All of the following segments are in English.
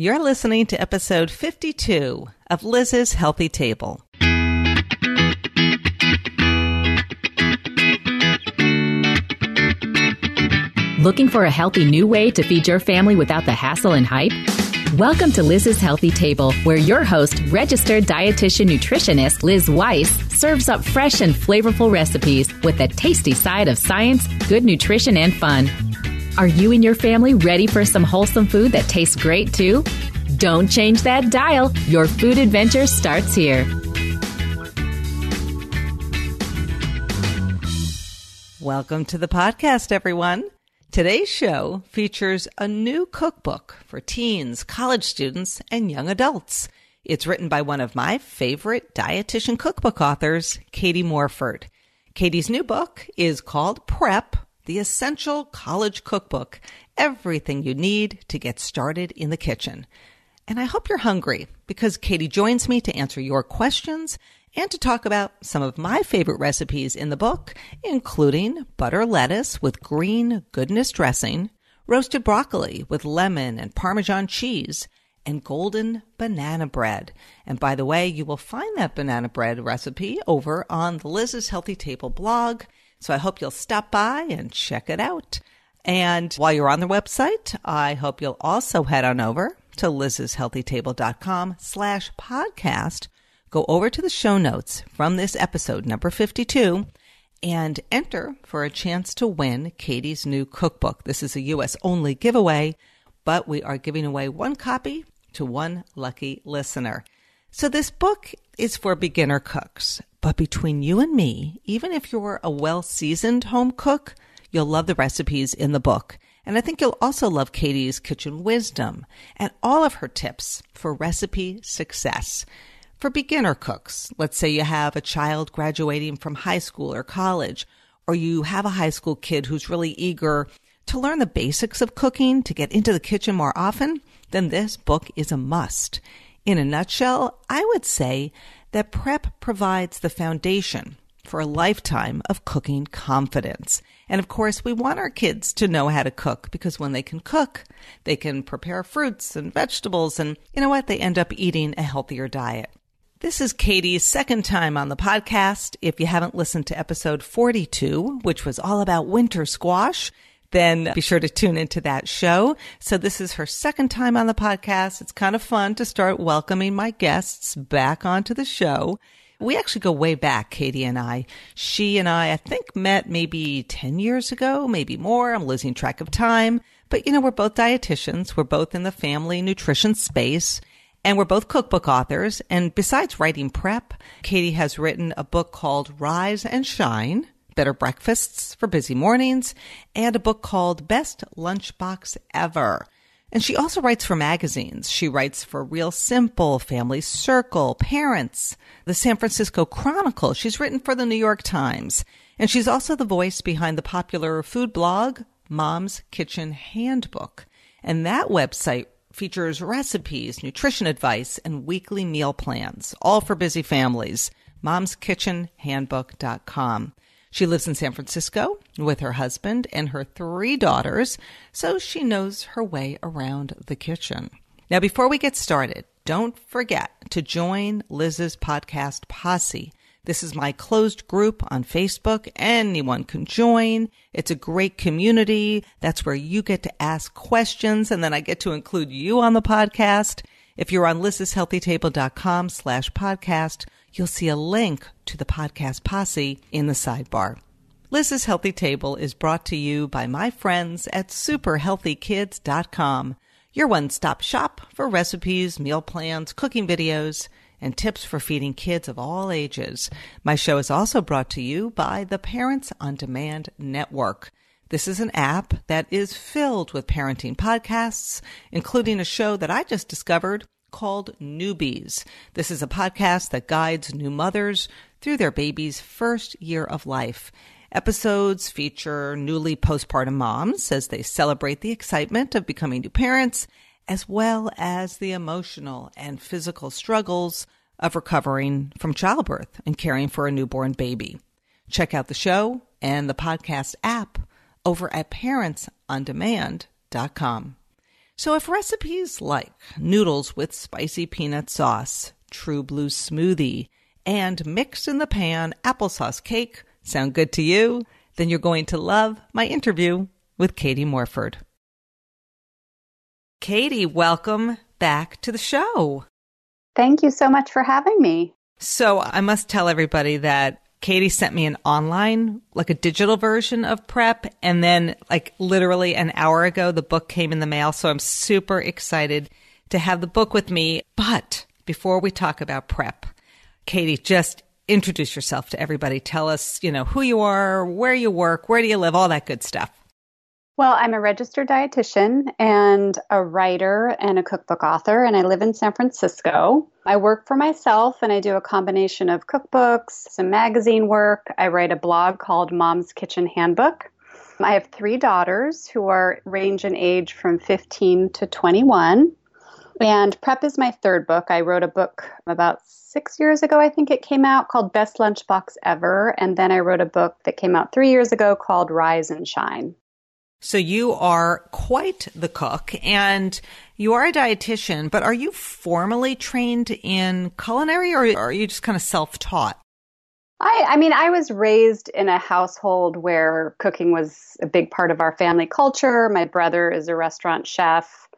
You're listening to episode 52 of Liz's Healthy Table. Looking for a healthy new way to feed your family without the hassle and hype? Welcome to Liz's Healthy Table, where your host, registered dietitian nutritionist Liz Weiss, serves up fresh and flavorful recipes with a tasty side of science, good nutrition, and fun. Are you and your family ready for some wholesome food that tastes great too? Don't change that dial. Your food adventure starts here. Welcome to the podcast, everyone. Today's show features a new cookbook for teens, college students, and young adults. It's written by one of my favorite dietitian cookbook authors, Katie Morford. Katie's new book is called Prep, the Essential College Cookbook, everything you need to get started in the kitchen. And I hope you're hungry because Katie joins me to answer your questions and to talk about some of my favorite recipes in the book, including butter lettuce with green goodness dressing, roasted broccoli with lemon and Parmesan cheese, and golden banana bread. And by the way, you will find that banana bread recipe over on the Liz's Healthy Table blog. So I hope you'll stop by and check it out. And while you're on the website, I hope you'll also head on over to lizshealthytable.com slash podcast go over to the show notes from this episode, number 52, and enter for a chance to win Katie's new cookbook. This is a U.S. only giveaway, but we are giving away one copy to one lucky listener. So this book is for beginner cooks, but between you and me, even if you're a well seasoned home cook, you'll love the recipes in the book. And I think you'll also love Katie's kitchen wisdom and all of her tips for recipe success. For beginner cooks, let's say you have a child graduating from high school or college, or you have a high school kid who's really eager to learn the basics of cooking, to get into the kitchen more often, then this book is a must. In a nutshell, I would say that prep provides the foundation for a lifetime of cooking confidence. And of course, we want our kids to know how to cook because when they can cook, they can prepare fruits and vegetables and you know what? They end up eating a healthier diet. This is Katie's second time on the podcast. If you haven't listened to episode 42, which was all about winter squash, then be sure to tune into that show. So this is her second time on the podcast. It's kind of fun to start welcoming my guests back onto the show. We actually go way back, Katie and I. She and I, I think, met maybe 10 years ago, maybe more. I'm losing track of time. But, you know, we're both dietitians. We're both in the family nutrition space. And we're both cookbook authors. And besides writing prep, Katie has written a book called Rise and Shine, Better Breakfasts for Busy Mornings, and a book called Best Lunchbox Ever. And she also writes for magazines. She writes for Real Simple, Family Circle, Parents, the San Francisco Chronicle. She's written for the New York Times. And she's also the voice behind the popular food blog, Mom's Kitchen Handbook. And that website features recipes, nutrition advice, and weekly meal plans, all for busy families. Mom'sKitchenHandbook.com. She lives in San Francisco with her husband and her three daughters, so she knows her way around the kitchen. Now, before we get started, don't forget to join Liz's podcast posse. This is my closed group on Facebook. Anyone can join. It's a great community. That's where you get to ask questions and then I get to include you on the podcast. If you're on Liz's lizshealthytable.com slash podcast, you'll see a link to the podcast posse in the sidebar. Liz's Healthy Table is brought to you by my friends at superhealthykids.com, your one-stop shop for recipes, meal plans, cooking videos, and tips for feeding kids of all ages. My show is also brought to you by the Parents on Demand Network. This is an app that is filled with parenting podcasts, including a show that I just discovered called Newbies. This is a podcast that guides new mothers through their baby's first year of life. Episodes feature newly postpartum moms as they celebrate the excitement of becoming new parents as well as the emotional and physical struggles of recovering from childbirth and caring for a newborn baby. Check out the show and the podcast app over at parentsondemand.com. So if recipes like noodles with spicy peanut sauce, true blue smoothie, and mixed in the pan applesauce cake sound good to you, then you're going to love my interview with Katie Morford. Katie, welcome back to the show. Thank you so much for having me. So I must tell everybody that Katie sent me an online, like a digital version of Prep. And then, like, literally an hour ago, the book came in the mail. So I'm super excited to have the book with me. But before we talk about Prep, Katie, just introduce yourself to everybody. Tell us, you know, who you are, where you work, where do you live, all that good stuff. Well, I'm a registered dietitian and a writer and a cookbook author, and I live in San Francisco. I work for myself and I do a combination of cookbooks, some magazine work. I write a blog called Mom's Kitchen Handbook. I have three daughters who are range in age from 15 to 21. And Prep is my third book. I wrote a book about six years ago, I think it came out, called Best Lunchbox Ever. And then I wrote a book that came out three years ago called Rise and Shine. So you are quite the cook and you are a dietitian, but are you formally trained in culinary or are you just kind of self taught? I, I mean, I was raised in a household where cooking was a big part of our family culture. My brother is a restaurant chef.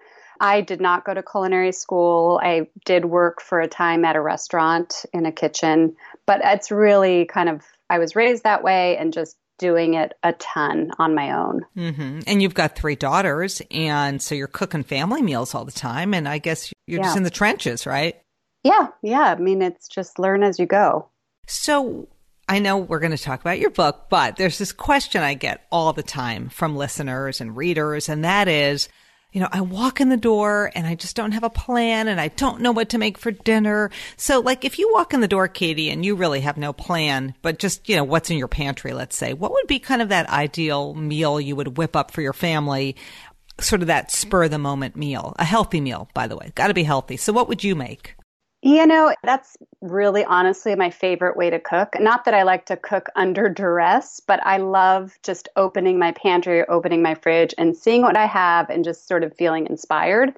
I did not go to culinary school. I did work for a time at a restaurant in a kitchen, but it's really kind of, I was raised that way and just doing it a ton on my own. Mm-hmm. And you've got three daughters, and so you're cooking family meals all the time. And I guess you're yeah. just in the trenches, right? Yeah, yeah. I mean, it's just learn as you go. So I know we're going to talk about your book, but there's this question I get all the time from listeners and readers, and that is, you know, I walk in the door and I just don't have a plan and I don't know what to make for dinner. So like if you walk in the door, Katie, and you really have no plan, but just, you know, what's in your pantry, let's say, what would be kind of that ideal meal you would whip up for your family? Sort of that spur of the moment meal, a healthy meal, by the way, got to be healthy. So what would you make? You know, that's really honestly my favorite way to cook. Not that I like to cook under duress, but I love just opening my pantry, opening my fridge, and seeing what I have and just sort of feeling inspired.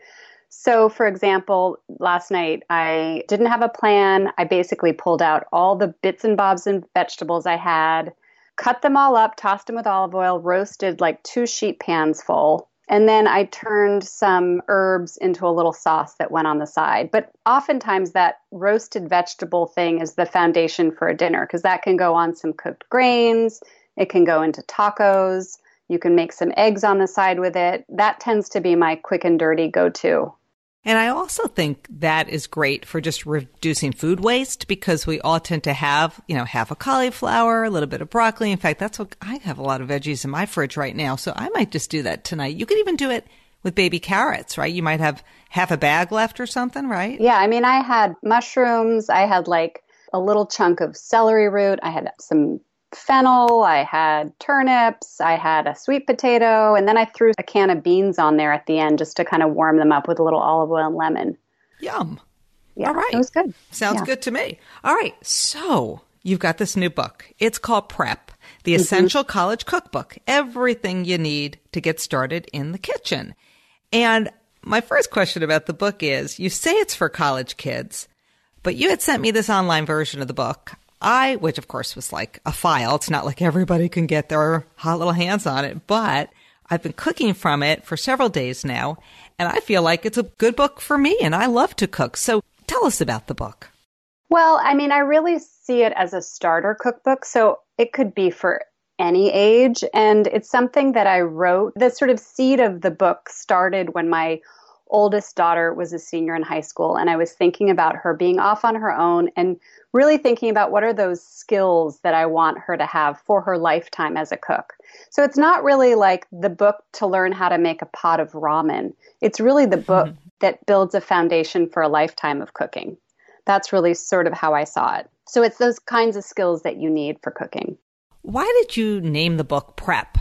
So, for example, last night I didn't have a plan. I basically pulled out all the bits and bobs and vegetables I had, cut them all up, tossed them with olive oil, roasted like two sheet pans full, and then I turned some herbs into a little sauce that went on the side. But oftentimes, that roasted vegetable thing is the foundation for a dinner because that can go on some cooked grains, it can go into tacos. You can make some eggs on the side with it. That tends to be my quick and dirty go to. And I also think that is great for just reducing food waste because we all tend to have, you know, half a cauliflower, a little bit of broccoli. In fact, that's what I have a lot of veggies in my fridge right now. So I might just do that tonight. You could even do it with baby carrots, right? You might have half a bag left or something, right? Yeah. I mean, I had mushrooms. I had like a little chunk of celery root. I had some fennel, I had turnips, I had a sweet potato, and then I threw a can of beans on there at the end just to kind of warm them up with a little olive oil and lemon. Yum. Yeah, All right. It was good. Sounds yeah. good to me. All right. So you've got this new book. It's called Prep, the mm-hmm. Essential College Cookbook. Everything you need to get started in the kitchen. And my first question about the book is you say it's for college kids, but you had sent me this online version of the book. I, which of course was like a file. It's not like everybody can get their hot little hands on it, but I've been cooking from it for several days now, and I feel like it's a good book for me, and I love to cook. So tell us about the book. Well, I mean, I really see it as a starter cookbook. So it could be for any age. And it's something that I wrote. The sort of seed of the book started when my oldest daughter was a senior in high school. And I was thinking about her being off on her own and really thinking about what are those skills that I want her to have for her lifetime as a cook. So it's not really like the book to learn how to make a pot of ramen. It's really the book mm-hmm. that builds a foundation for a lifetime of cooking. That's really sort of how I saw it. So it's those kinds of skills that you need for cooking. Why did you name the book Prep?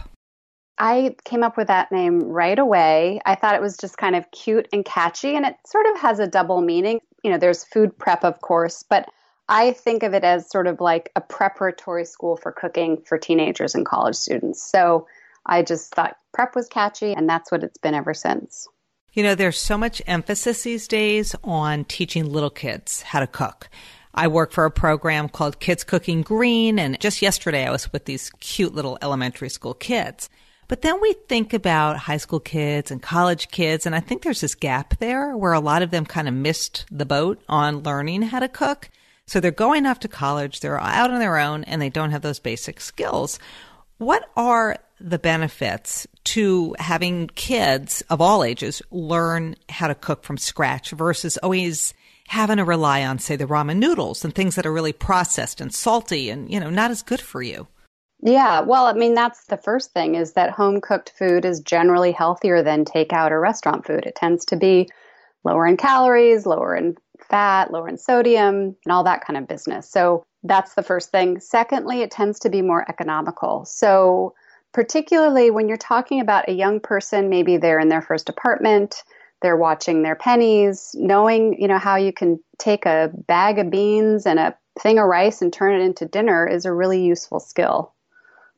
I came up with that name right away. I thought it was just kind of cute and catchy, and it sort of has a double meaning. You know, there's food prep, of course, but I think of it as sort of like a preparatory school for cooking for teenagers and college students. So I just thought prep was catchy, and that's what it's been ever since. You know, there's so much emphasis these days on teaching little kids how to cook. I work for a program called Kids Cooking Green, and just yesterday I was with these cute little elementary school kids. But then we think about high school kids and college kids, and I think there's this gap there where a lot of them kind of missed the boat on learning how to cook. So they're going off to college, they're out on their own, and they don't have those basic skills. What are the benefits to having kids of all ages learn how to cook from scratch versus always having to rely on, say, the ramen noodles and things that are really processed and salty and, you know, not as good for you? Yeah, well, I mean, that's the first thing is that home cooked food is generally healthier than takeout or restaurant food. It tends to be lower in calories, lower in fat, lower in sodium, and all that kind of business. So that's the first thing. Secondly, it tends to be more economical. So particularly when you're talking about a young person, maybe they're in their first apartment, they're watching their pennies, knowing, you know, how you can take a bag of beans and a thing of rice and turn it into dinner is a really useful skill.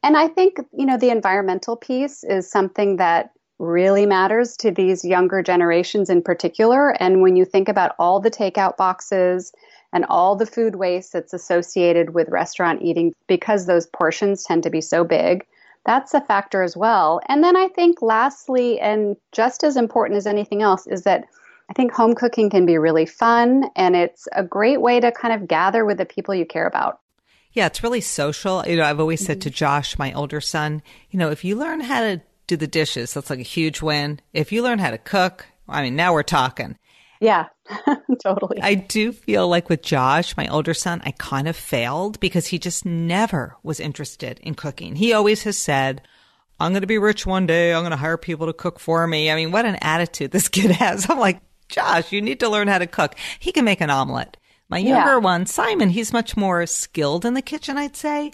And I think, you know, the environmental piece is something that really matters to these younger generations in particular. And when you think about all the takeout boxes and all the food waste that's associated with restaurant eating, because those portions tend to be so big, that's a factor as well. And then I think, lastly, and just as important as anything else, is that I think home cooking can be really fun and it's a great way to kind of gather with the people you care about. Yeah, it's really social. You know, I've always mm-hmm. said to Josh, my older son, you know, if you learn how to do the dishes, that's like a huge win. If you learn how to cook, I mean, now we're talking. Yeah, totally. I do feel like with Josh, my older son, I kind of failed because he just never was interested in cooking. He always has said, I'm going to be rich one day. I'm going to hire people to cook for me. I mean, what an attitude this kid has. I'm like, Josh, you need to learn how to cook. He can make an omelet. My younger yeah. one, Simon, he's much more skilled in the kitchen, I'd say.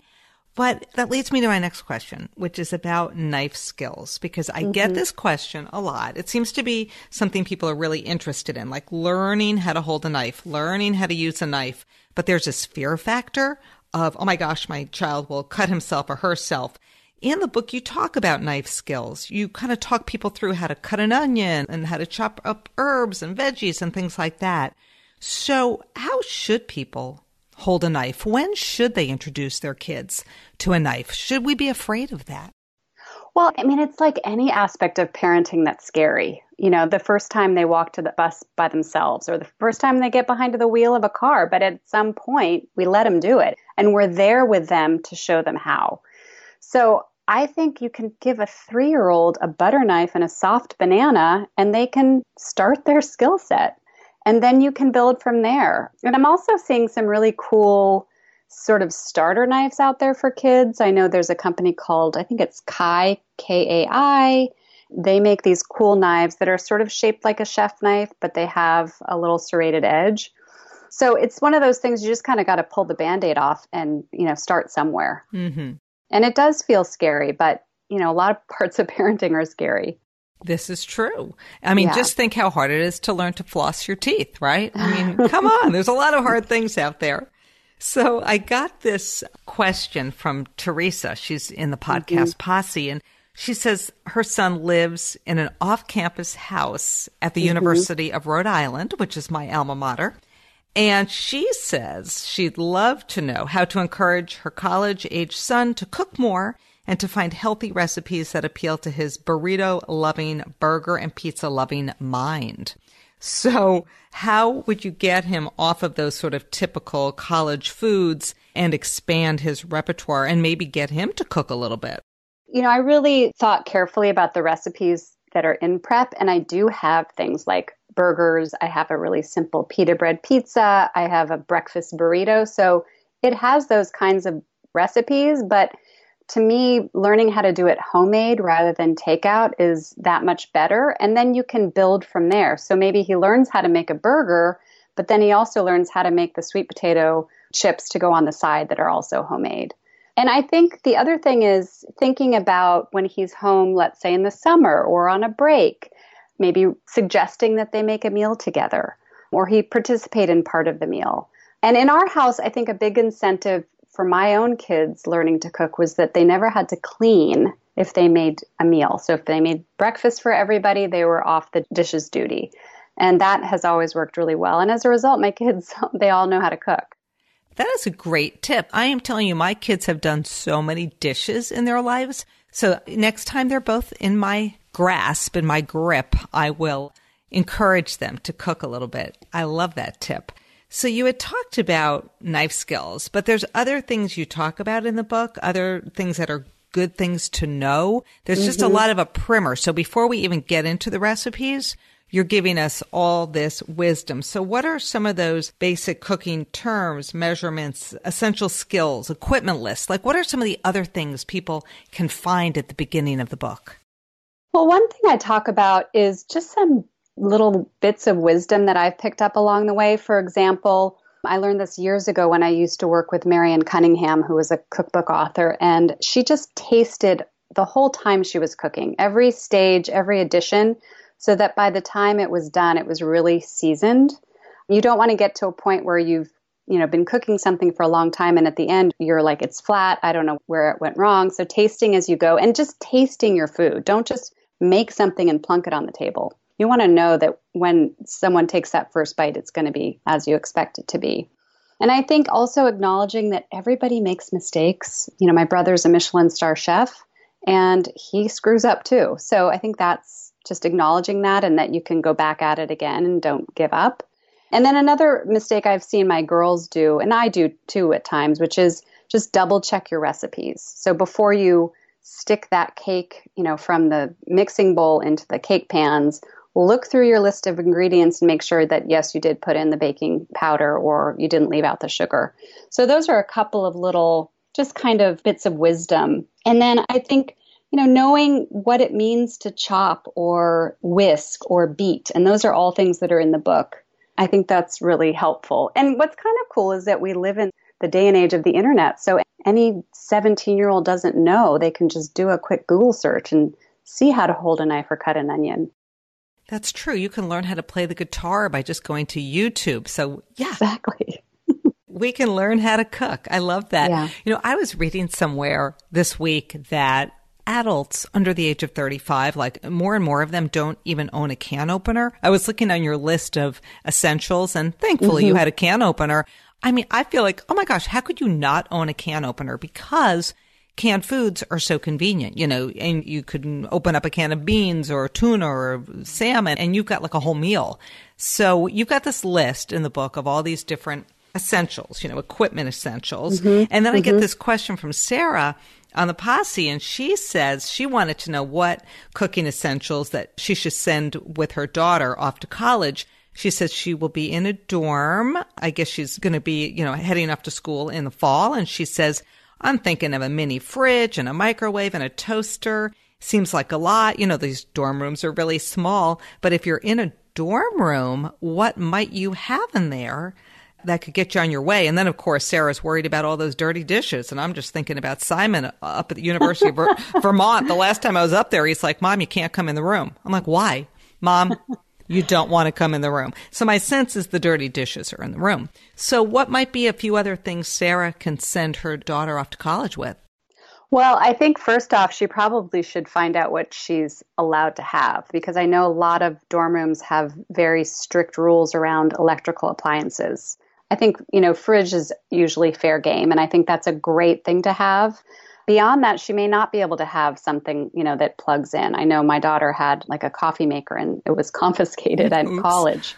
But that leads me to my next question, which is about knife skills, because I mm-hmm. get this question a lot. It seems to be something people are really interested in, like learning how to hold a knife, learning how to use a knife. But there's this fear factor of, oh my gosh, my child will cut himself or herself. In the book, you talk about knife skills. You kind of talk people through how to cut an onion and how to chop up herbs and veggies and things like that. So, how should people hold a knife? When should they introduce their kids to a knife? Should we be afraid of that? Well, I mean, it's like any aspect of parenting that's scary. You know, the first time they walk to the bus by themselves or the first time they get behind the wheel of a car, but at some point we let them do it and we're there with them to show them how. So I think you can give a three year old a butter knife and a soft banana and they can start their skill set and then you can build from there. And I'm also seeing some really cool sort of starter knives out there for kids. I know there's a company called, I think it's Kai, K A I. They make these cool knives that are sort of shaped like a chef knife, but they have a little serrated edge. So it's one of those things you just kind of got to pull the band-aid off and, you know, start somewhere. Mm-hmm. And it does feel scary, but, you know, a lot of parts of parenting are scary. This is true. I mean, yeah. just think how hard it is to learn to floss your teeth, right? I mean, come on, there's a lot of hard things out there. So I got this question from Teresa. She's in the podcast mm-hmm. Posse, and she says her son lives in an off campus house at the mm-hmm. University of Rhode Island, which is my alma mater. And she says she'd love to know how to encourage her college age son to cook more and to find healthy recipes that appeal to his burrito loving, burger and pizza loving mind. So, how would you get him off of those sort of typical college foods and expand his repertoire and maybe get him to cook a little bit? You know, I really thought carefully about the recipes that are in prep, and I do have things like burgers. I have a really simple pita bread pizza. I have a breakfast burrito. So it has those kinds of recipes, but to me, learning how to do it homemade rather than takeout is that much better. And then you can build from there. So maybe he learns how to make a burger, but then he also learns how to make the sweet potato chips to go on the side that are also homemade. And I think the other thing is thinking about when he's home, let's say in the summer or on a break, maybe suggesting that they make a meal together or he participate in part of the meal. And in our house, I think a big incentive for my own kids learning to cook was that they never had to clean if they made a meal. So if they made breakfast for everybody, they were off the dishes duty. And that has always worked really well. And as a result, my kids, they all know how to cook. That is a great tip. I am telling you, my kids have done so many dishes in their lives. So next time they're both in my grasp, in my grip, I will encourage them to cook a little bit. I love that tip. So you had talked about knife skills, but there's other things you talk about in the book, other things that are good things to know. There's mm-hmm. just a mm-hmm. lot of a primer. So before we even get into the recipes, you're giving us all this wisdom. So what are some of those basic cooking terms, measurements, essential skills, equipment lists? Like what are some of the other things people can find at the beginning of the book? Well, one thing I talk about is just some little bits of wisdom that I've picked up along the way. For example, I learned this years ago when I used to work with Marion Cunningham, who was a cookbook author, and she just tasted the whole time she was cooking, every stage, every addition so that by the time it was done, it was really seasoned. You don't want to get to a point where you've you know been cooking something for a long time and at the end you're like it's flat i don't know where it went wrong so tasting as you go and just tasting your food don't just make something and plunk it on the table you want to know that when someone takes that first bite it's going to be as you expect it to be and i think also acknowledging that everybody makes mistakes you know my brother's a michelin star chef and he screws up too so i think that's just acknowledging that and that you can go back at it again and don't give up. And then another mistake I've seen my girls do, and I do too at times, which is just double check your recipes. So before you stick that cake, you know, from the mixing bowl into the cake pans, look through your list of ingredients and make sure that yes, you did put in the baking powder or you didn't leave out the sugar. So those are a couple of little just kind of bits of wisdom. And then I think you know, knowing what it means to chop or whisk or beat. And those are all things that are in the book. I think that's really helpful. And what's kind of cool is that we live in the day and age of the internet. So any 17 year old doesn't know, they can just do a quick Google search and see how to hold a knife or cut an onion. That's true. You can learn how to play the guitar by just going to YouTube. So, yeah. Exactly. we can learn how to cook. I love that. Yeah. You know, I was reading somewhere this week that adults under the age of 35, like more and more of them don't even own a can opener. I was looking on your list of essentials and thankfully mm-hmm. you had a can opener. I mean, I feel like, oh my gosh, how could you not own a can opener? Because canned foods are so convenient, you know, and you could open up a can of beans or tuna or salmon and you've got like a whole meal. So you've got this list in the book of all these different essentials, you know, equipment essentials. Mm-hmm. And then mm-hmm. I get mm-hmm. this question from Sarah on the posse and she says she wanted to know what cooking essentials that she should send with her daughter off to college. She says she will be in a dorm. I guess she's going to be, you know, heading off to school in the fall. And she says, I'm thinking of a mini fridge and a microwave and a toaster. Seems like a lot. You know, these dorm rooms are really small, but if you're in a dorm room, what might you have in there that could get you on your way. And then, of course, Sarah's worried about all those dirty dishes. And I'm just thinking about Simon up at the University of Ver- Vermont. The last time I was up there, he's like, Mom, you can't come in the room. I'm like, why? Mom, you don't want to come in the room. So my sense is the dirty dishes are in the room. So what might be a few other things Sarah can send her daughter off to college with? Well, I think first off, she probably should find out what she's allowed to have because I know a lot of dorm rooms have very strict rules around electrical appliances. I think, you know, fridge is usually fair game. And I think that's a great thing to have. Beyond that, she may not be able to have something, you know, that plugs in. I know my daughter had like a coffee maker and it was confiscated at college.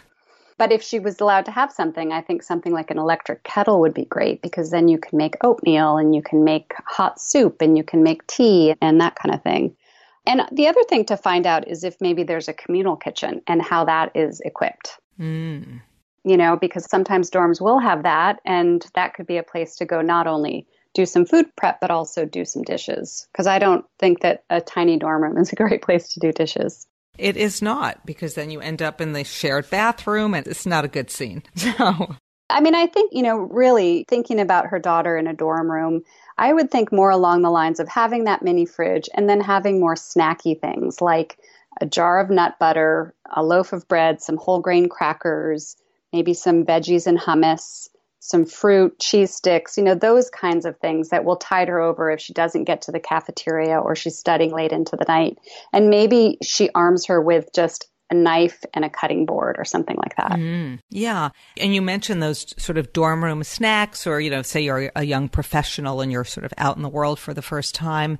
But if she was allowed to have something, I think something like an electric kettle would be great because then you can make oatmeal and you can make hot soup and you can make tea and that kind of thing. And the other thing to find out is if maybe there's a communal kitchen and how that is equipped. Mm you know, because sometimes dorms will have that, and that could be a place to go not only do some food prep, but also do some dishes. Because I don't think that a tiny dorm room is a great place to do dishes. It is not, because then you end up in the shared bathroom, and it's not a good scene. So. I mean, I think, you know, really thinking about her daughter in a dorm room, I would think more along the lines of having that mini fridge and then having more snacky things like a jar of nut butter, a loaf of bread, some whole grain crackers, maybe some veggies and hummus, some fruit, cheese sticks, you know, those kinds of things that will tide her over if she doesn't get to the cafeteria or she's studying late into the night. And maybe she arms her with just a knife and a cutting board or something like that. Mm, yeah. And you mentioned those sort of dorm room snacks, or, you know, say you're a young professional and you're sort of out in the world for the first time.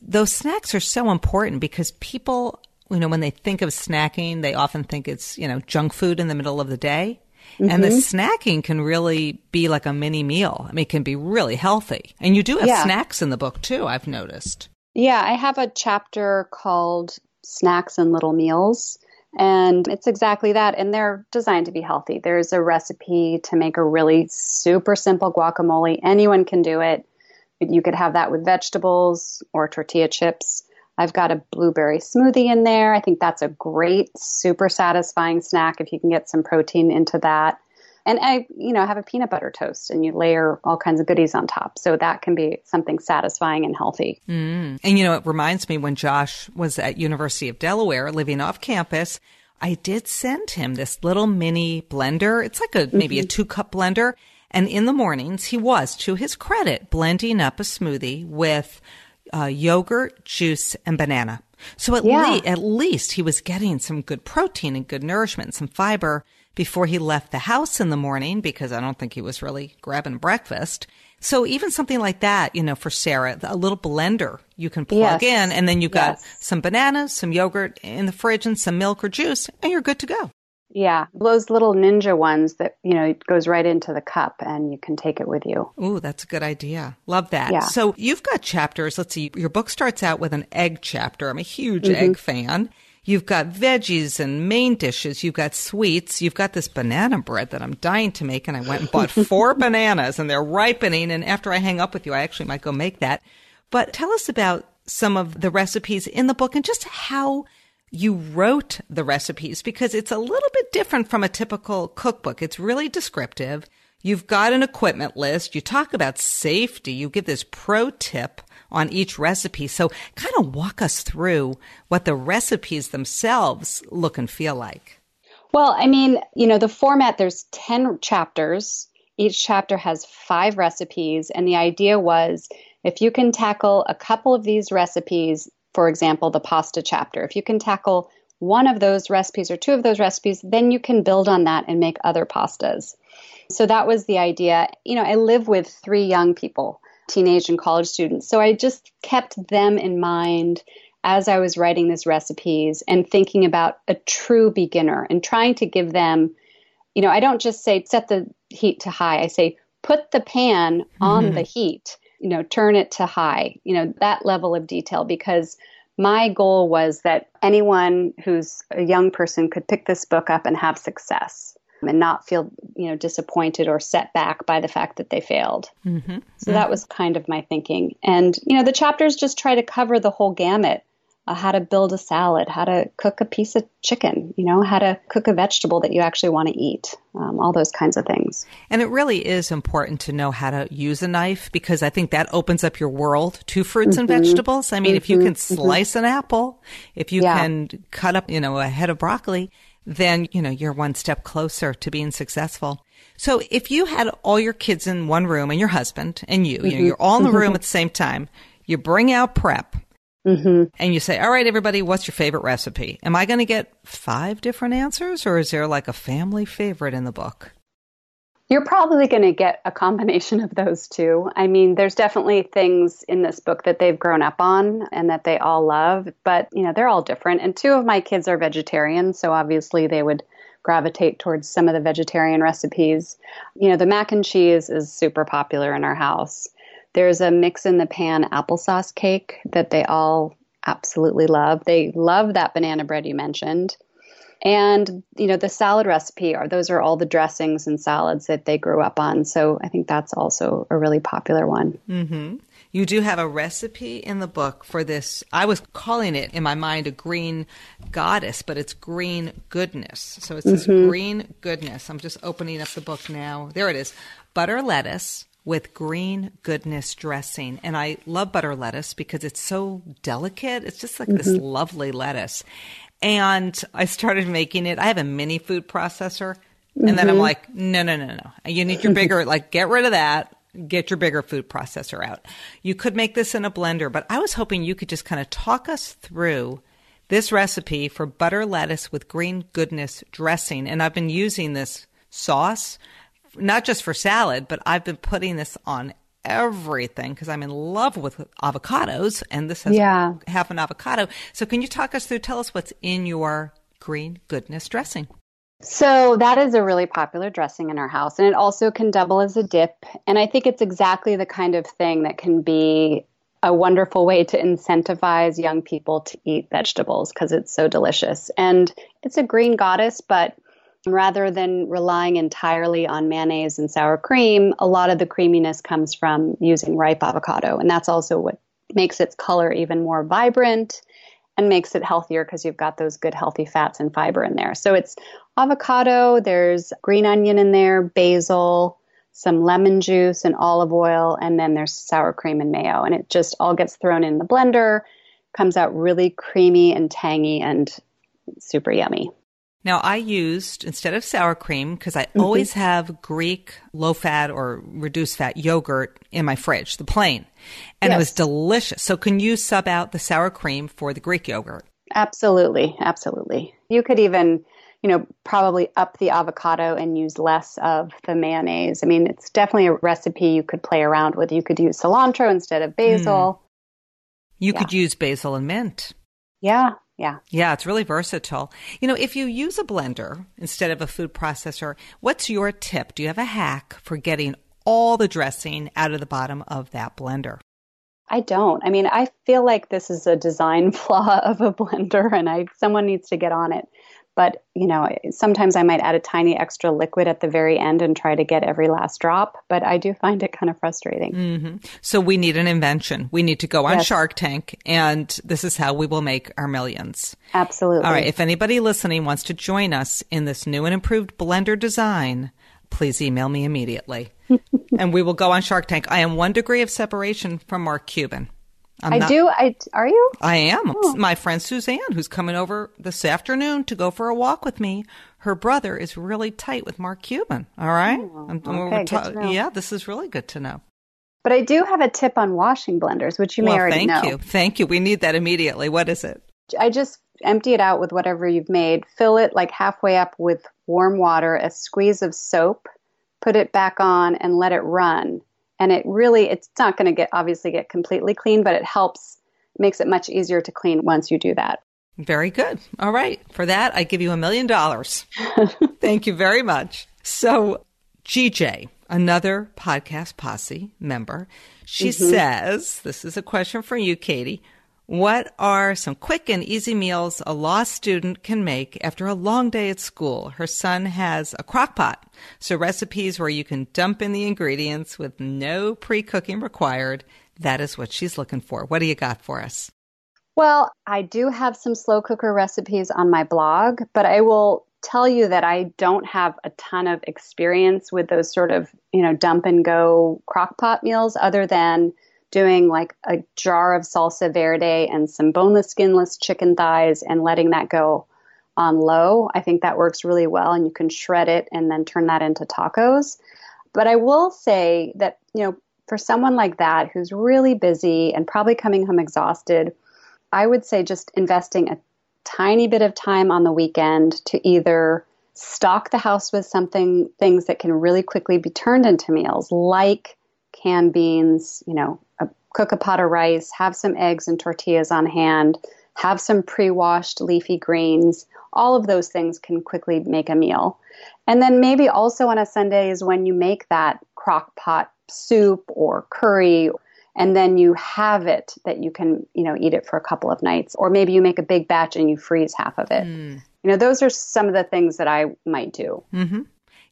Those snacks are so important because people, you know, when they think of snacking, they often think it's, you know, junk food in the middle of the day. Mm-hmm. And the mm-hmm. snacking can really be like a mini meal. I mean, it can be really healthy. And you do have yeah. snacks in the book too, I've noticed. Yeah, I have a chapter called Snacks and Little Meals. And it's exactly that. And they're designed to be healthy. There's a recipe to make a really super simple guacamole. Anyone can do it. You could have that with vegetables or tortilla chips. I've got a blueberry smoothie in there. I think that's a great, super satisfying snack if you can get some protein into that. And I, you know, have a peanut butter toast and you layer all kinds of goodies on top. So that can be something satisfying and healthy. Mm. And you know, it reminds me when Josh was at University of Delaware living off campus, I did send him this little mini blender. It's like a maybe mm-hmm. a two cup blender. And in the mornings, he was, to his credit, blending up a smoothie with uh, yogurt, juice, and banana. So at, yeah. le- at least he was getting some good protein and good nourishment, and some fiber before he left the house in the morning because I don't think he was really grabbing breakfast. So even something like that, you know, for Sarah, a little blender you can plug yes. in and then you've got yes. some bananas, some yogurt in the fridge and some milk or juice and you're good to go. Yeah, those little ninja ones that, you know, it goes right into the cup and you can take it with you. Ooh, that's a good idea. Love that. Yeah. So you've got chapters. Let's see, your book starts out with an egg chapter. I'm a huge mm-hmm. egg fan. You've got veggies and main dishes. You've got sweets. You've got this banana bread that I'm dying to make. And I went and bought four bananas and they're ripening. And after I hang up with you, I actually might go make that. But tell us about some of the recipes in the book and just how you wrote the recipes because it's a little bit different from a typical cookbook. It's really descriptive. You've got an equipment list. You talk about safety. You give this pro tip on each recipe. So kind of walk us through what the recipes themselves look and feel like. Well, I mean, you know, the format, there's 10 chapters. Each chapter has five recipes. And the idea was if you can tackle a couple of these recipes, for example, the pasta chapter. If you can tackle one of those recipes or two of those recipes, then you can build on that and make other pastas. So that was the idea. You know, I live with three young people, teenage and college students. So I just kept them in mind as I was writing these recipes and thinking about a true beginner and trying to give them, you know, I don't just say set the heat to high. I say put the pan on mm-hmm. the heat you know, turn it to high, you know, that level of detail because my goal was that anyone who's a young person could pick this book up and have success and not feel, you know, disappointed or set back by the fact that they failed. Mm-hmm. So that was kind of my thinking. And, you know, the chapters just try to cover the whole gamut uh, how to build a salad, how to cook a piece of chicken, you know, how to cook a vegetable that you actually want to eat, um, all those kinds of things. And it really is important to know how to use a knife because I think that opens up your world to fruits mm-hmm. and vegetables. I mean, mm-hmm. if you can mm-hmm. slice mm-hmm. an apple, if you yeah. can cut up, you know, a head of broccoli, then, you know, you're one step closer to being successful. So if you had all your kids in one room and your husband and you, you know, mm-hmm. you're all in the room mm-hmm. at the same time, you bring out prep Mm-hmm. And you say, all right, everybody, what's your favorite recipe? Am I going to get five different answers or is there like a family favorite in the book? You're probably going to get a combination of those two. I mean, there's definitely things in this book that they've grown up on and that they all love, but you know, they're all different. And two of my kids are vegetarians, so obviously they would gravitate towards some of the vegetarian recipes. You know, the mac and cheese is super popular in our house. There's a mix in the pan applesauce cake that they all absolutely love. They love that banana bread you mentioned. And, you know, the salad recipe, are those are all the dressings and salads that they grew up on. So I think that's also a really popular one. Mm-hmm. You do have a recipe in the book for this. I was calling it in my mind a green goddess, but it's green goodness. So it's this mm-hmm. green goodness. I'm just opening up the book now. There it is butter lettuce, with green goodness dressing. And I love butter lettuce because it's so delicate. It's just like mm-hmm. this lovely lettuce. And I started making it. I have a mini food processor. Mm-hmm. And then I'm like, no, no, no, no. You need your bigger, like, get rid of that. Get your bigger food processor out. You could make this in a blender, but I was hoping you could just kind of talk us through this recipe for butter lettuce with green goodness dressing. And I've been using this sauce, not just for salad, but I've been putting this on everything because I'm in love with avocados and this has yeah. half an avocado. So can you talk us through, tell us what's in your green goodness dressing? So that is a really popular dressing in our house and it also can double as a dip. And I think it's exactly the kind of thing that can be a wonderful way to incentivize young people to eat vegetables because it's so delicious. And it's a green goddess, but rather than relying entirely on mayonnaise and sour cream, a lot of the creaminess comes from using ripe avocado. And that's also what makes its color even more vibrant and makes it healthier because you've got those good healthy fats and fiber in there. So it's avocado, there's green onion in there, basil, some lemon juice and olive oil, and then there's sour cream and mayo. And it just all gets thrown in the blender, comes out really creamy and tangy and super yummy. Now, I used, instead of sour cream, because I mm-hmm. always have Greek low fat or reduced fat yogurt in my fridge, the plain, and yes. it was delicious. So, can you sub out the sour cream for the Greek yogurt? Absolutely. Absolutely. You could even, you know, probably up the avocado and use less of the mayonnaise. I mean, it's definitely a recipe you could play around with. You could use cilantro instead of basil. Mm. You yeah. could use basil and mint. Yeah, yeah. Yeah, it's really versatile. You know, if you use a blender instead of a food processor, what's your tip? Do you have a hack for getting all the dressing out of the bottom of that blender? I don't. I mean, I feel like this is a design flaw of a blender and I someone needs to get on it. But, you know, sometimes I might add a tiny extra liquid at the very end and try to get every last drop, but I do find it kind of frustrating. Mm-hmm. So we need an invention. We need to go on yes. Shark Tank, and this is how we will make our millions. Absolutely. All right. If anybody listening wants to join us in this new and improved blender design, please email me immediately. and we will go on Shark Tank. I am one degree of separation from Mark Cuban. I'm i not, do. I are you? I am. Oh. My friend Suzanne, who's coming over this afternoon to go for a walk with me. Her brother is really tight with Mark Cuban. All right. Oh, okay, ta- yeah, this is really good to know. But I do have a tip on washing blenders, which you well, may already thank know. Thank you. Thank you. We need that immediately. What is it? I just empty it out with whatever you've made. Fill it like halfway up with warm water, a squeeze of soap, put it back on, and let it run and it really it's not going to get obviously get completely clean but it helps makes it much easier to clean once you do that. Very good. All right. For that i give you a million dollars. Thank you very much. So gj another podcast posse member she mm-hmm. says this is a question for you katie what are some quick and easy meals a law student can make after a long day at school? Her son has a crock pot, so recipes where you can dump in the ingredients with no pre cooking required. That is what she's looking for. What do you got for us? Well, I do have some slow cooker recipes on my blog, but I will tell you that I don't have a ton of experience with those sort of, you know, dump and go crock pot meals other than doing like a jar of salsa verde and some boneless, skinless chicken thighs and letting that go on low. I think that works really well, and you can shred it and then turn that into tacos. But I will say that, you know, for someone like that who's really busy and probably coming home exhausted, I would say just investing a tiny bit of time on the weekend to either stock the house with something things that can really quickly be turned into meals like canned beans, you know, a, cook a pot of rice, have some eggs and tortillas on hand, have some pre washed leafy greens. All of those things can quickly make a meal. And then maybe also on a Sunday is when you make that crock pot soup or curry and then you have it that you can you know eat it for a couple of nights or maybe you make a big batch and you freeze half of it mm. you know those are some of the things that i might do mm-hmm.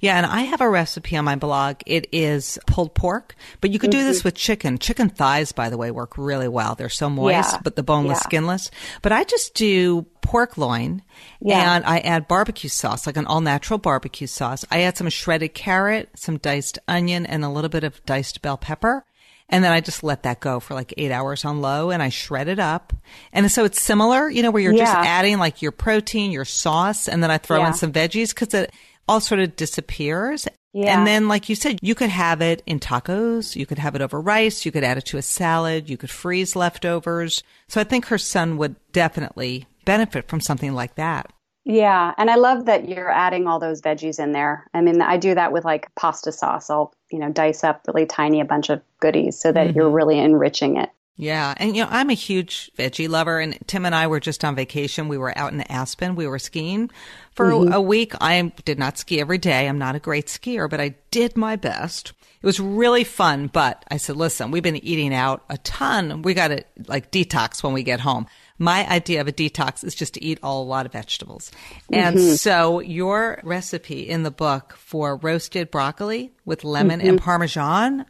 Yeah, and I have a recipe on my blog. It is pulled pork, but you could do this mm-hmm. with chicken. Chicken thighs, by the way, work really well. They're so moist, yeah. but the boneless, yeah. skinless. But I just do pork loin yeah. and I add barbecue sauce, like an all natural barbecue sauce. I add some shredded carrot, some diced onion, and a little bit of diced bell pepper. And then I just let that go for like eight hours on low and I shred it up. And so it's similar, you know, where you're yeah. just adding like your protein, your sauce, and then I throw yeah. in some veggies because all sort of disappears. Yeah. And then, like you said, you could have it in tacos, you could have it over rice, you could add it to a salad, you could freeze leftovers. So I think her son would definitely benefit from something like that. Yeah, and I love that you're adding all those veggies in there. I mean, I do that with like pasta sauce. I'll, you know, dice up really tiny a bunch of goodies so that mm-hmm. you're really enriching it. Yeah. And, you know, I'm a huge veggie lover. And Tim and I were just on vacation. We were out in Aspen. We were skiing for mm-hmm. a week. I did not ski every day. I'm not a great skier, but I did my best. It was really fun. But I said, listen, we've been eating out a ton. We got to like detox when we get home. My idea of a detox is just to eat all, a lot of vegetables. And mm-hmm. so your recipe in the book for roasted broccoli with lemon mm-hmm. and Parmesan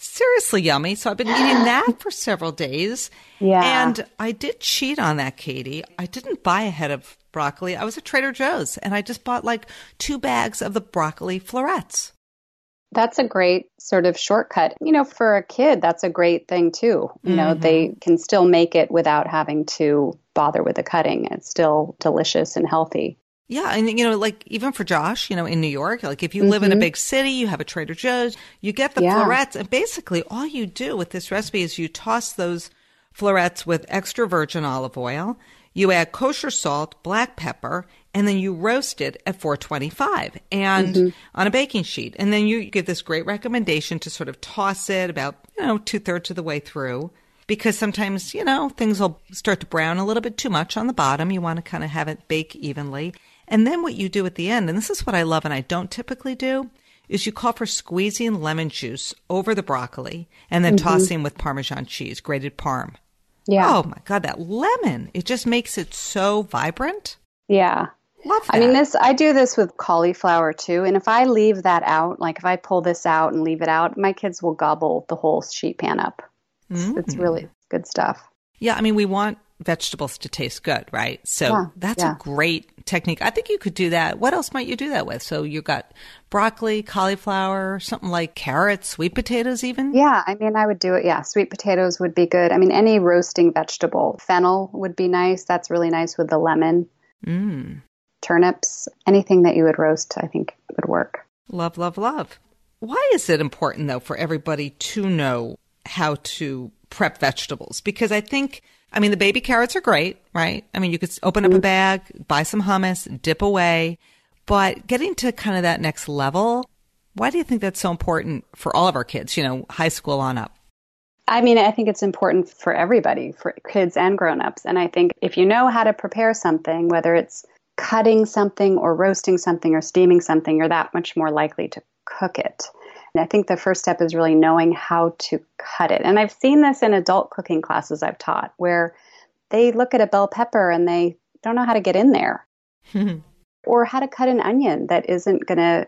seriously yummy. So I've been eating that for several days. Yeah. And I did cheat on that, Katie. I didn't buy a head of broccoli. I was at Trader Joe's and I just bought like two bags of the broccoli florets. That's a great sort of shortcut. You know, for a kid, that's a great thing too. You mm-hmm. know, they can still make it without having to bother with the cutting. It's still delicious and healthy. Yeah, and you know, like even for Josh, you know, in New York, like if you live mm-hmm. in a mm-hmm. big city, you have a Trader Joe's, you get the yeah. florets, and basically all you do with this recipe is you toss those florets with extra virgin olive oil, you add kosher salt, black pepper, and then you roast it at 425 and mm-hmm. on a baking sheet. And then you get this great recommendation to sort of toss it about, you know, two thirds of the way through because sometimes, you know, things will start to brown a little bit too much on the bottom. You want to kind of have it bake evenly. And then what you do at the end, and this is what I love and I don't typically do, is you call for squeezing lemon juice over the broccoli and then mm-hmm. tossing with Parmesan cheese, grated Parm. Yeah. Oh my God, that lemon. It just makes it so vibrant. Yeah. Love that. I mean, this, I do this with cauliflower too. And if I leave that out, like if I pull this out and leave it out, my kids will gobble the whole sheet pan up. It's, it's mm. really good stuff. Yeah. I mean, we want vegetables to taste good, right? So yeah, that's yeah. a great technique. I think you could do that. What else might you do that with? So you got broccoli, cauliflower, something like carrots, sweet potatoes, even? Yeah, I mean, I would do it. Yeah, sweet potatoes would be good. I mean, any roasting vegetable. Fennel would be nice. That's really nice with the lemon. Mm. Turnips, anything that you would roast, I think would work. Love, love, love. Why is it important, though, for everybody to know how to prep vegetables? Because I think I mean, the baby carrots are great, right? I mean, you could open up a mm-hmm. bag, buy some hummus, dip away. But getting to kind of that next level, why do you think that's so important for all of our kids, you know, high school on up? I mean, I think it's important for everybody, for kids and grown-ups. And I think if you know how to prepare something, whether it's cutting something or roasting something or steaming something, you're that much more likely to cook it. And I think the first step is really knowing how to cut it. And I've seen this in adult cooking classes I've taught where they look at a bell pepper and they don't know how to get in there. or how to cut an onion that isn't going to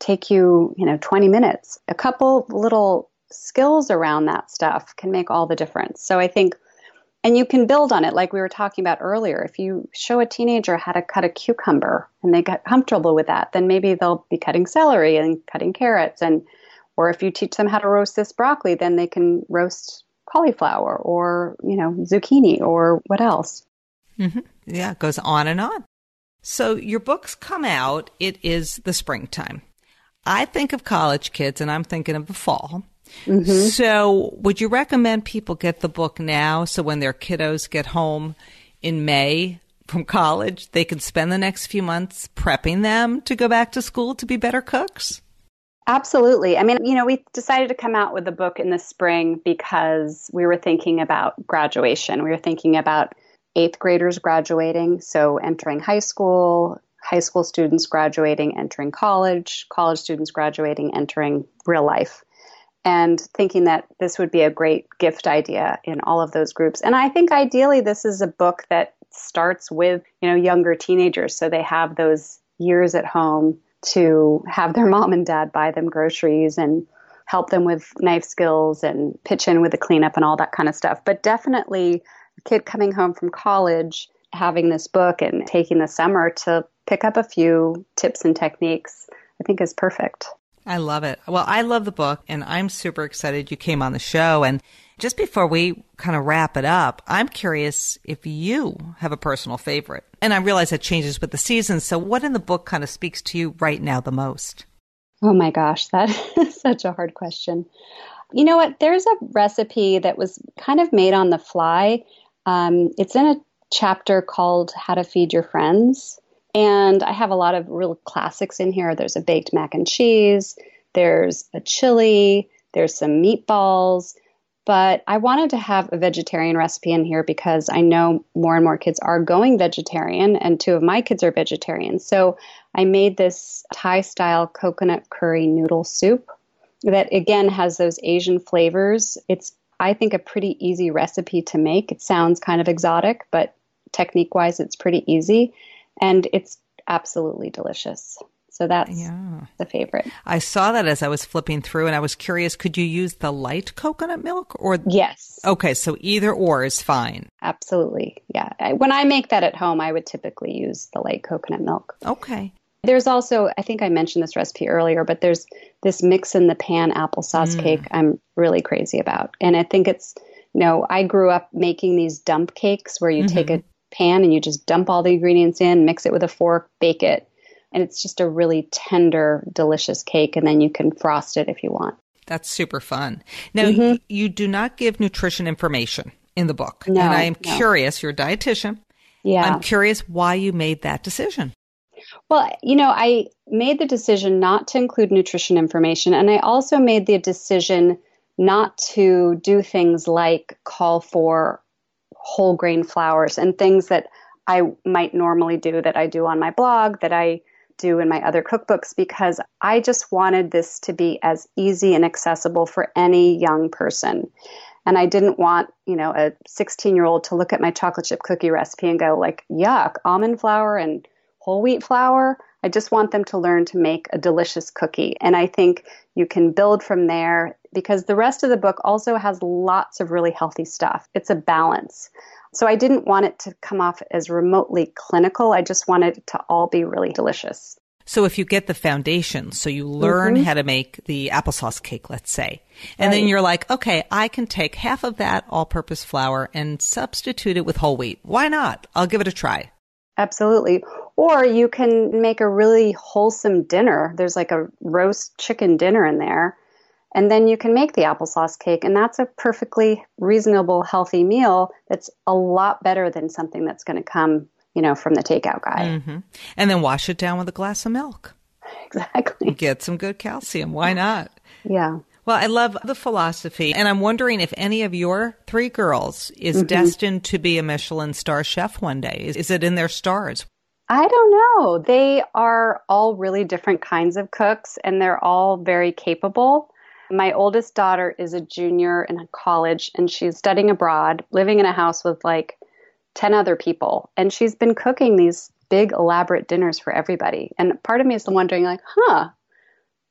take you, you know, 20 minutes. A couple little skills around that stuff can make all the difference. So I think and you can build on it like we were talking about earlier. If you show a teenager how to cut a cucumber and they get comfortable with that, then maybe they'll be cutting celery and cutting carrots and or if you teach them how to roast this broccoli, then they can roast cauliflower or, you know, zucchini or what else. Mm-hmm. Yeah, it goes on and on. So your books come out, it is the springtime. I think of college kids and I'm thinking of the fall. Mm-hmm. So would you recommend people get the book now so when their kiddos get home in May from college, they can spend the next few months prepping them to go back to school to be better cooks? Absolutely. I mean, you know, we decided to come out with the book in the spring because we were thinking about graduation. We were thinking about eighth graders graduating, so entering high school, high school students graduating, entering college, college students graduating, entering real life. And thinking that this would be a great gift idea in all of those groups. And I think ideally this is a book that starts with, you know, younger teenagers so they have those years at home to have their mom and dad buy them groceries and help them with knife skills and pitch in with the cleanup and all that kind of stuff. But definitely, a kid coming home from college, having this book and taking the summer to pick up a few tips and techniques, I think is perfect. I love it. Well, I love the book and I'm super excited you came on the show. And just before we kind of wrap it up, I'm curious if you have a personal favorite. And I realize that changes with the seasons. So, what in the book kind of speaks to you right now the most? Oh my gosh, that is such a hard question. You know what? There's a recipe that was kind of made on the fly. Um, it's in a chapter called How to Feed Your Friends. And I have a lot of real classics in here. There's a baked mac and cheese, there's a chili, there's some meatballs. But I wanted to have a vegetarian recipe in here because I know more and more kids are going vegetarian, and two of my kids are vegetarians. So I made this Thai style coconut curry noodle soup that, again, has those Asian flavors. It's, I think, a pretty easy recipe to make. It sounds kind of exotic, but technique wise, it's pretty easy. And it's absolutely delicious. So that's yeah. the favorite. I saw that as I was flipping through and I was curious could you use the light coconut milk or Yes. Okay, so either or is fine. Absolutely. Yeah. When I make that at home, I would typically use the light coconut milk. Okay. There's also, I think I mentioned this recipe earlier, but there's this mix in the pan applesauce mm. cake I'm really crazy about. And I think it's, you know, I grew up making these dump cakes where you mm-hmm. take a pan and you just dump all the ingredients in, mix it with a fork, bake it and it's just a really tender, delicious cake. And then you can frost it if you want. That's super fun. Now, mm-hmm. you do not give nutrition information in the book. No, and I am no. curious, you're a dietitian. Yeah. I'm curious why you made that decision. Well, you know, I made the decision not to include nutrition information. And I also made the decision not to do things like call for whole grain flours and things that I might normally do that I do on my blog that I do in my other cookbooks because I just wanted this to be as easy and accessible for any young person. And I didn't want, you know, a 16 year old to look at my chocolate chip cookie recipe and go like, yuck, almond flour and whole wheat flour. I just want them to learn to make a delicious cookie. And I think you can build from there because the rest of the book also has lots of really healthy stuff. It's a balance. So I didn't want it to come off as remotely clinical. I just wanted it to all be really delicious. So if you get the foundation, so you learn mm-hmm. how to make the applesauce cake, let's say, and right. then you're like, okay, I can take half of that all purpose flour and substitute it with whole wheat. Why not? I'll give it a try. Absolutely. Or you can make a really wholesome dinner. There's like a roast chicken dinner in there and then you can make the applesauce cake, and that's a perfectly reasonable, healthy meal that's a lot better than something that's going to come, you know, from the takeout guy. Mm-hmm. And then wash it down with a glass of milk. Exactly. Get some good calcium. Why not? Yeah. Well, I love the philosophy, and I'm wondering if any of your three girls is mm-hmm. destined to be a Michelin star chef one day. Is, is it in their stars? I don't know. They are all really different kinds of cooks, and they're all very capable. My oldest daughter is a junior in college and she's studying abroad, living in a house with like 10 other people. And she's been cooking these big, elaborate dinners for everybody. And part of me is wondering, like, huh,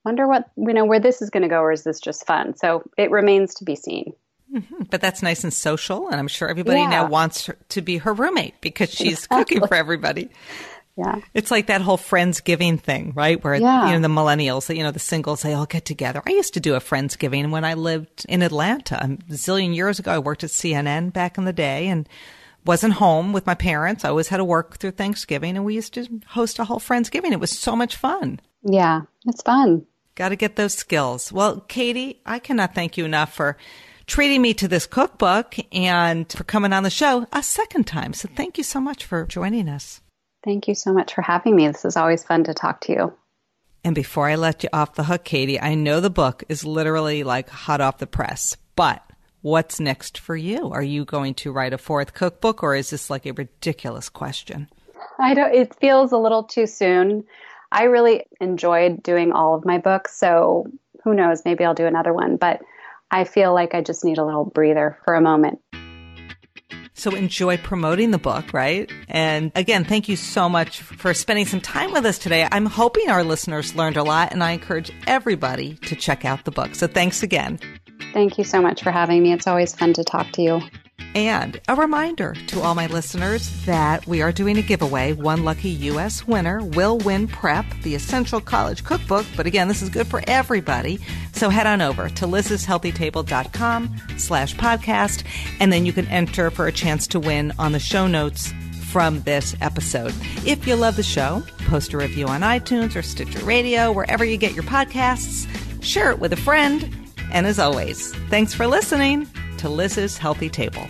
wonder what, you know, where this is going to go, or is this just fun? So it remains to be seen. Mm-hmm. But that's nice and social. And I'm sure everybody yeah. now wants to be her roommate because she's exactly. cooking for everybody. Yeah. It's like that whole Friendsgiving thing, right? Where, yeah. you know, the millennials, you know, the singles, they all get together. I used to do a Friendsgiving when I lived in Atlanta. A zillion years ago, I worked at CNN back in the day and wasn't home with my parents. I always had to work through Thanksgiving and we used to host a whole Friendsgiving. It was so much fun. Yeah, it's fun. Got to get those skills. Well, Katie, I cannot thank you enough for treating me to this cookbook and for coming on the show a second time. So thank you so much for joining us. Thank you so much for having me. This is always fun to talk to you. And before I let you off the hook, Katie, I know the book is literally like hot off the press, but what's next for you? Are you going to write a fourth cookbook or is this like a ridiculous question? I don't, it feels a little too soon. I really enjoyed doing all of my books, so who knows, maybe I'll do another one, but I feel like I just need a little breather for a moment. So enjoy promoting the book, right? And again, thank you so much for spending some time with us today. I'm hoping our listeners learned a lot, and I encourage everybody to check out the book. So thanks again. Thank you so much for having me. It's always fun to talk to you. And a reminder to all my listeners that we are doing a giveaway. One lucky U.S. winner will win Prep, the Essential College Cookbook. But again, this is good for everybody. So head on over to lizshealthytable.com slash podcast, and then you can enter for a chance to win on the show notes from this episode. If you love the show, post a review on iTunes or Stitcher Radio, wherever you get your podcasts. Share it with a friend. And as always, thanks for listening to Liz's Healthy Table.